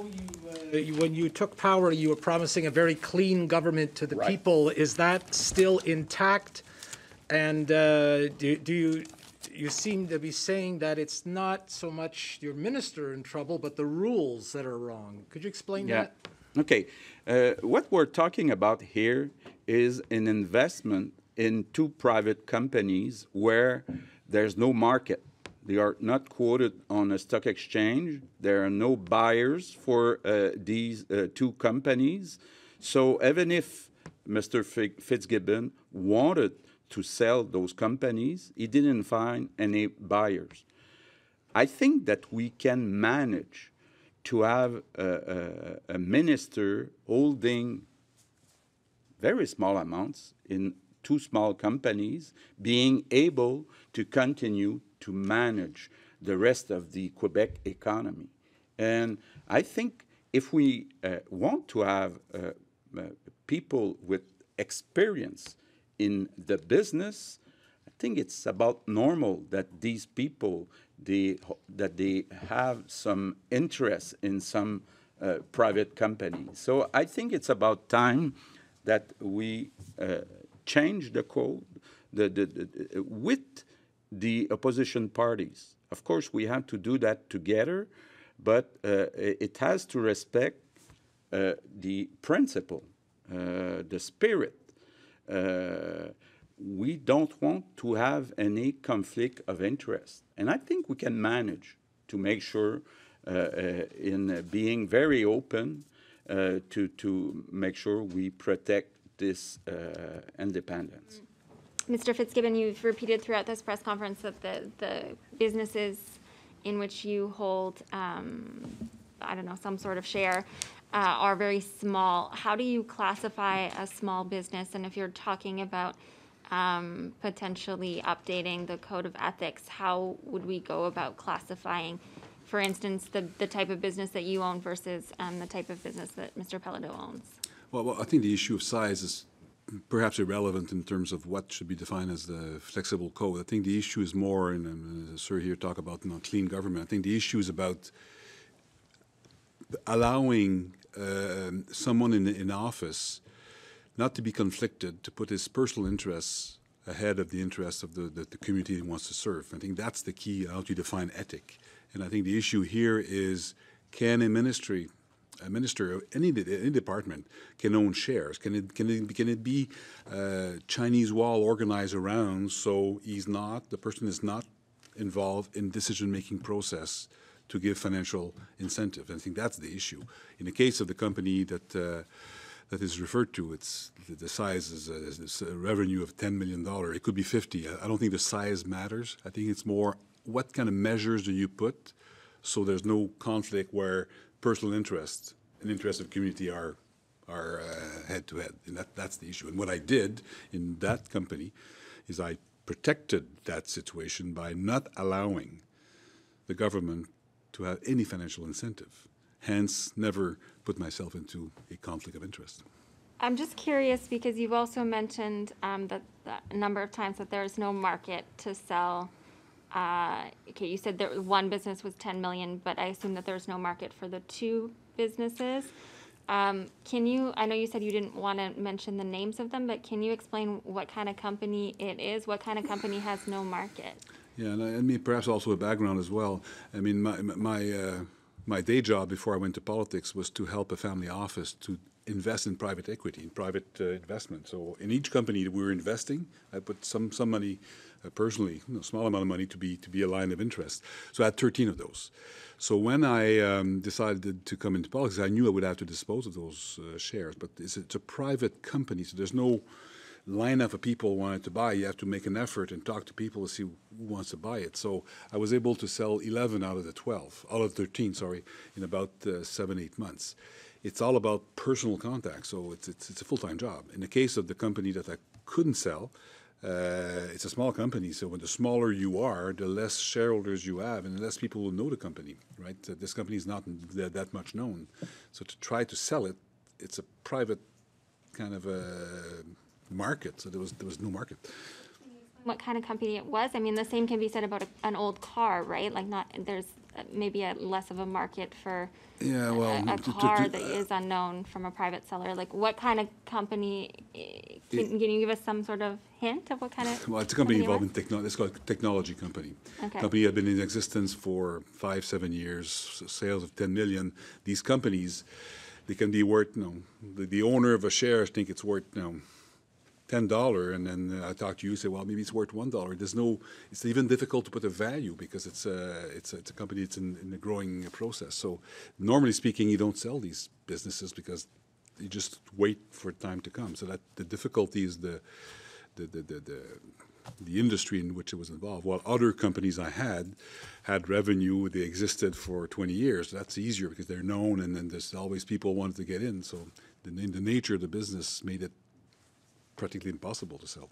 Uh, you- When you took power, you were promising a very clean government to the Right. people. Is that still intact? And uh, do do you, you seem to be saying that it's not so much your minister in trouble, but the rules that are wrong. Could you explain Yeah. that? Okay. Uh, what we're talking about here is an investment in two private companies where there's no market. They are not quoted on a stock exchange. There are no buyers for uh, these uh, two companies. So even if Mr. Fi- Fitzgibbon wanted to sell those companies, he didn't find any buyers. I think that we can manage to have a, a, a minister holding very small amounts in two small companies, being able to continue to manage the rest of the Quebec economy. And I think if we uh, want to have uh, uh, people with experience in the business, I think it's about normal that these people they that they have some interest in some uh, private company. So I think it's about time that we uh, change the code the, the, the, with the opposition parties. Of course, we have to do that together, but uh, it has to respect uh, the principle, uh, the spirit. Uh, we don't want to have any conflict of interest. And I think we can manage to make sure, uh, uh, in being very open, to, to make sure we protect this independence. Mr. Fitzgibbon, you've repeated throughout this press conference that the, the businesses in which you hold, um, I don't know, some sort of share, uh, are very small. How do you classify a small business? And if you're talking about um, potentially updating the code of ethics, how would we go about classifying, for instance, the, the type of business that you own versus um, the type of business that Mr. Pellado owns? Well, well, I think the issue of size is perhaps irrelevant in terms of what should be defined as the flexible code. I think the issue is more, and um, uh, Sir here talk about you know, clean government. I think the issue is about allowing uh, someone in, in office not to be conflicted, to put his personal interests ahead of the interests of the, the, the community he wants to serve. I think that's the key, how to define ethic. And I think the issue here is, can a ministry, a minister, of any, any department can own shares? Can it, can it, can it be uh, Chinese wall organized around so he's not, the person is not involved in decision-making process to give financial incentive? And I think that's the issue. In the case of the company that uh, that is referred to. It's the, size is a, is a, revenue of ten million dollar. It could be fifty. I, I don't think the size matters. I think it's more what kind of measures do you put so there's no conflict where personal interest and interest of community are are uh, head to head, and that that's the issue. And what I did in that company is I protected that situation by not allowing the government to have any financial incentive. Hence, never put myself into a conflict of interest. I'm just curious because you've also mentioned um, that, that a number of times that there is no market to sell. Uh, okay, you said that one business was 10 million, but I assume that there's no market for the two businesses. Um, can you? I know you said you didn't want to mention the names of them, but can you explain what kind of company it is? What kind of company has no market? Yeah, and, I, and me perhaps also a background as well. I mean, my my uh, my day job before I went to politics was to help a family office to invest in private equity, in private uh, investment. So in each company that we were investing, I put some some money uh, personally, you know, small amount of money to be to be a line of interest. So I had 13 of those. So when I um, decided to come into politics, I knew I would have to dispose of those uh, shares. But it's, it's a private company, so there's no lineup of people wanted to buy. You have to make an effort and talk to people to see who wants to buy it. So I was able to sell 11 out of the 12, out of 13, sorry, in about uh, seven, eight months. It's all about personal contact, so it's, it's, it's a full-time job. In the case of the company that I couldn't sell, uh, it's a small company, so when the smaller you are, the less shareholders you have, and the less people will know the company, right? Uh, this company is not that, that much known. So to try to sell it, it's a private kind of a market, so there was there was no market. What kind of company it was? I mean, the same can be said about a, an old car, right? Like not there's maybe a less of a market for Yeah, a- well, a to- to- car to- that is unknown from a private seller? Like, what kind of company, eh, can, can you give us some sort of hint of what kind of? Well, it's a company it involved in technology. It's called a technology company. Okay. Company had been in existence for five, seven years, sales of 10 million. These companies, they can be worth, you know, the, the owner of a share think it's worth, you know, ten dollar, and then uh, I talk to you, say, well, maybe it's worth one dollar. There's no, it's even difficult to put a value because it's a, it's a, it's a company that's in, in the growing process. So normally speaking, you don't sell these businesses because you just wait for time to come. So that the difficulty is the, the, the, the, the the industry in which it was involved. While other companies I had had revenue, they existed for 20 years. That's easier because they're known, and then there's always people wanted to get in. So the, the nature of the business made it practically impossible to sell.